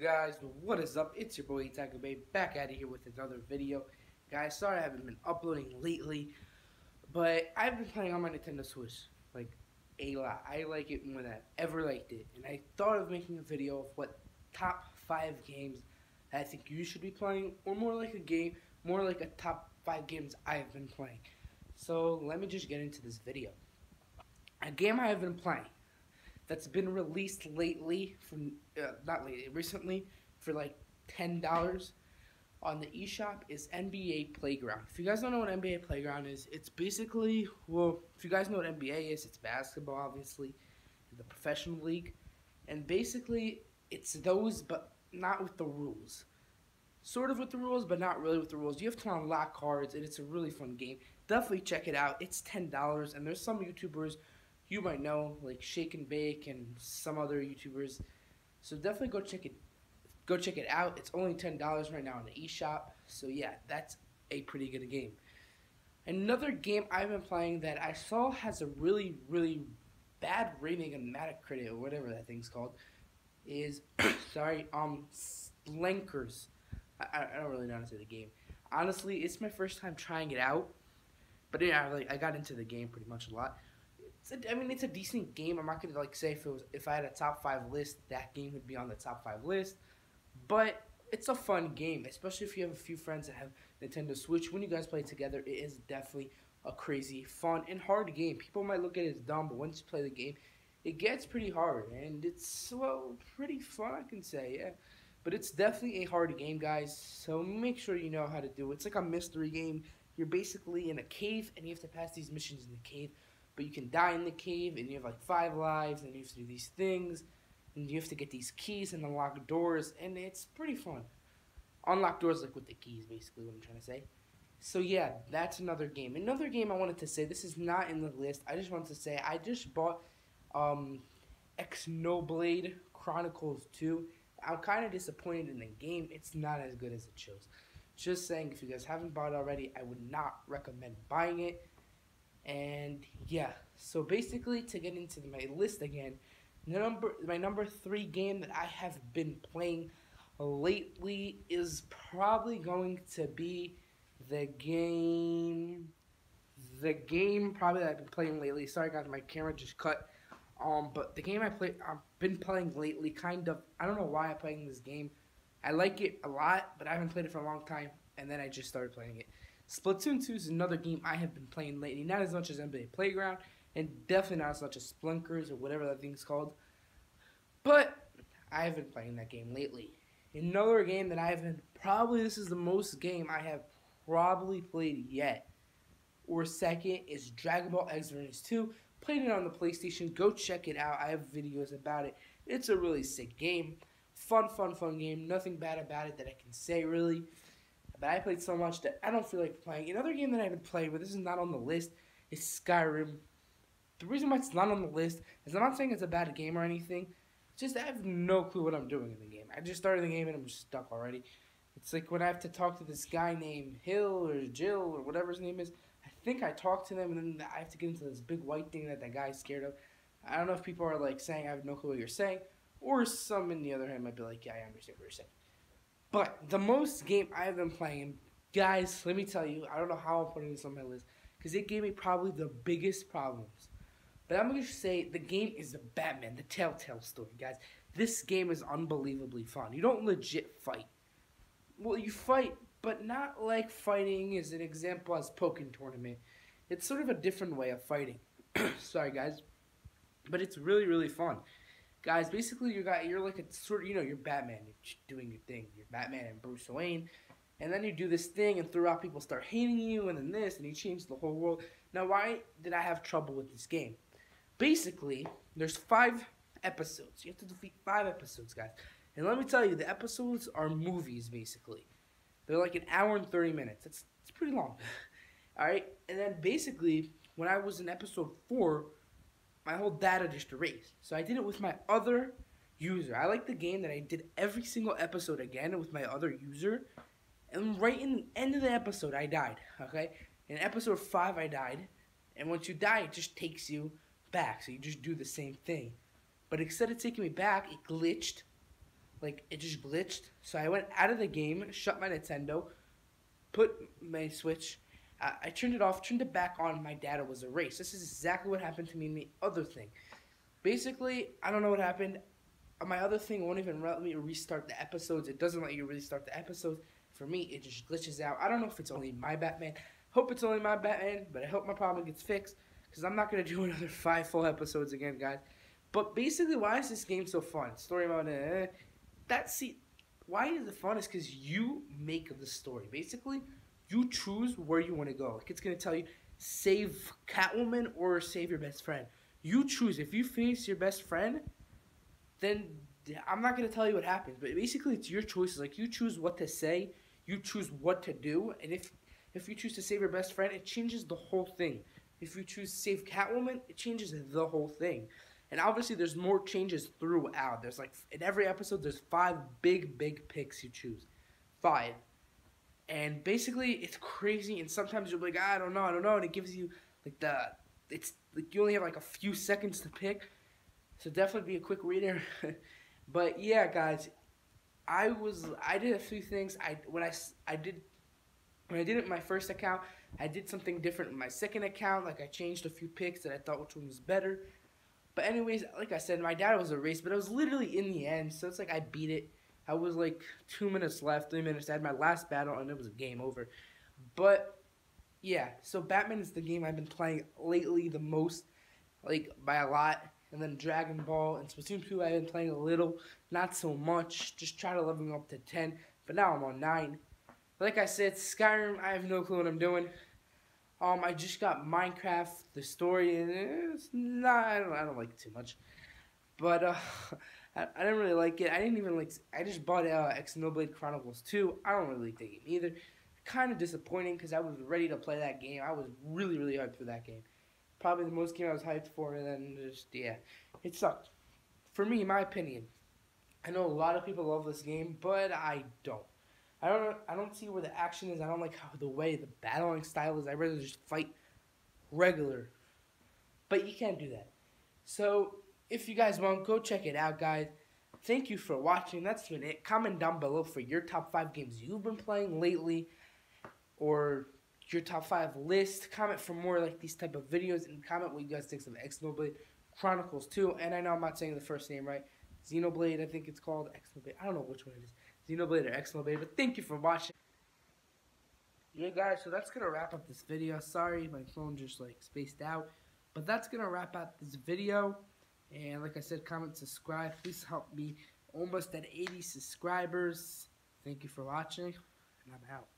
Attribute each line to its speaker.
Speaker 1: guys, what is up? It's your boy Etay Gabbay back at it here with another video. Guys, sorry I haven't been uploading lately, but I've been playing on my Nintendo Switch like a lot. I like it more than I've ever liked it, and I thought of making a video of what top five games I think you should be playing, or more like a game, more like a top five games I've been playing. So let me just get into this video. A game I have been playing that's been released lately from uh, not lately recently for like ten dollars on the eShop is NBA Playground. If you guys don't know what NBA Playground is, it's basically well, if you guys know what NBA is, it's basketball obviously, the professional league, and basically it's those but not with the rules. Sort of with the rules, but not really with the rules. You have to unlock cards, and it's a really fun game. Definitely check it out. It's ten dollars, and there's some YouTubers you might know, like Shake and Bake and some other YouTubers. So definitely go check it go check it out. It's only ten dollars right now on the eShop. So yeah, that's a pretty good game. Another game I've been playing that I saw has a really, really bad rating on Metacritic or whatever that thing's called is sorry, um Spelunker. I, I don't really know how to say the game. Honestly, it's my first time trying it out. But yeah, like I got into the game pretty much a lot. I mean, it's a decent game. I'm not gonna like say if it was if I had a top five list, that game would be on the top five list. But it's a fun game, especially if you have a few friends that have Nintendo Switch. When you guys play together, it is definitely a crazy, fun, and hard game. People might look at it as dumb, but once you play the game, it gets pretty hard, and it's well pretty fun. I can say, yeah. But it's definitely a hard game, guys. So make sure you know how to do it. It's like a mystery game. You're basically in a cave, and you have to pass these missions in the cave but you can die in the cave and you have like five lives and you have to do these things and you have to get these keys and unlock doors and it's pretty fun. Unlock doors like with the keys basically what I'm trying to say. So yeah, that's another game. Another game I wanted to say, this is not in the list. I just wanted to say I just bought um Xenoblade Chronicles 2. I'm kind of disappointed in the game. It's not as good as it shows. Just saying, if you guys haven't bought it already, I would not recommend buying it. And yeah, so basically to get into my list again, number my number three game that I have been playing lately is probably going to be the game the game probably that I've been playing lately. Sorry guys, my camera just cut. Um, but the game I play I've been playing lately, kind of I don't know why I'm playing this game. I like it a lot, but I haven't played it for a long time, and then I just started playing it. Splatoon 2 is another game I have been playing lately, not as much as NBA Playground, and definitely not as much as Splunkers or whatever that thing's called. But I have been playing that game lately. Another game that I have been probably this is the most game I have probably played yet. Or second is Dragon Ball X Xenoverse 2. Played it on the PlayStation. Go check it out. I have videos about it. It's a really sick game. Fun, fun, fun game. Nothing bad about it that I can say really. But I played so much that I don't feel like playing. Another game that I haven't played, but this is not on the list, is Skyrim. The reason why it's not on the list is I'm not saying it's a bad game or anything. just I have no clue what I'm doing in the game. I just started the game and I'm stuck already. It's like when I have to talk to this guy named Hill or Jill or whatever his name is. I think I talk to them and then I have to get into this big white thing that that guy's scared of. I don't know if people are like saying I have no clue what you're saying, or some in the other hand might be like, yeah, I understand what you're saying. But the most game I've been playing, guys, let me tell you, I don't know how I'm putting this on my list because it gave me probably the biggest problems. But I'm gonna say the game is Batman, the Telltale story, guys. This game is unbelievably fun. You don't legit fight. Well, you fight, but not like fighting as an example as Pokken Tournament. It's sort of a different way of fighting. Sorry, guys, but it's really really fun guys, basically you got you're like a sort of you know you're Batman, you're doing your thing. You're Batman and Bruce Wayne, and then you do this thing, and throughout people start hating you, and then this, and you change the whole world. Now, why did I have trouble with this game? Basically, there's five episodes. You have to defeat five episodes, guys. And let me tell you, the episodes are movies basically. They're like an hour and thirty minutes. It's it's pretty long. All right, and then basically when I was in episode four my whole data just erased. So I did it with my other user. I like the game that I did every single episode again with my other user. And right in the end of the episode, I died. Okay? In episode 5, I died. And once you die, it just takes you back. So you just do the same thing. But instead of taking me back, it glitched. like it just glitched. So I went out of the game, shut my Nintendo, put my Switch. I, I turned it off, turned it back on. My data was erased. This is exactly what happened to me in the other thing. Basically, I don't know what happened. Uh, my other thing won't even let me restart the episodes. It doesn't let you restart the episodes. For me, it just glitches out. I don't know if it's only my Batman. Hope it's only my Batman, but I hope my problem gets fixed because I'm not gonna do another five full episodes again, guys. But basically, why is this game so fun? Story mode, eh, eh, eh, that see, why is it fun? Is because you make the story. Basically, you choose where you want to go. Like it's gonna tell you save Catwoman or save your best friend. You choose. If you face your best friend, then I'm not gonna tell you what happens. But basically, it's your choices. Like you choose what to say, you choose what to do, and if if you choose to save your best friend, it changes the whole thing. If you choose save Catwoman, it changes the whole thing. And obviously, there's more changes throughout. There's like in every episode, there's five big, big picks you choose, five. And basically, it's crazy. And sometimes you'll be like, I don't know, I don't know, and it gives you like the it's like you only have like a few seconds to pick. So definitely be a quick reader. but yeah, guys, I was I did a few things. I when I I did when I did it my first account, I did something different in my second account. Like I changed a few picks that I thought which one was better. But anyways, like I said, my dad was a race, but it was literally in the end. So it's like I beat it. I was like two minutes left, three minutes. I had my last battle, and it was game over. But yeah, so Batman is the game I've been playing lately the most, like by a lot. And then Dragon Ball and Splatoon 2 I've been playing a little, not so much. Just try to level up to 10. But now I'm on 9. Like I said, Skyrim, I have no clue what I'm doing. Um, I just got Minecraft, the story, and it's not, I don't, I don't like it too much. But, uh, I, I didn't really like it. I didn't even like, I just bought, uh, Xenoblade Chronicles 2. I don't really game either. Kind of disappointing because I was ready to play that game. I was really, really hyped for that game. Probably the most game I was hyped for, and then just, yeah, it sucked. For me, my opinion. I know a lot of people love this game, but I don't. I don't I don't see where the action is. I don't like how the way the battling style is. I rather just fight regular. But you can't do that. So if you guys want, go check it out, guys. Thank you for watching. That's been it. Comment down below for your top five games you've been playing lately, or your top five list. Comment for more like these type of videos, and comment what you guys think of Xenoblade Chronicles 2. And I know I'm not saying the first name right. Xenoblade, I think it's called Xenoblade. I don't know which one it is. Xenoblade or Xenoblade, but thank you for watching. Yeah, guys, so that's going to wrap up this video. Sorry, my phone just, like, spaced out. But that's going to wrap up this video. And like I said, comment, subscribe. Please help me almost at 80 subscribers. Thank you for watching, and I'm out.